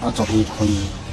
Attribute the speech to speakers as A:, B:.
A: 啊，走路可以。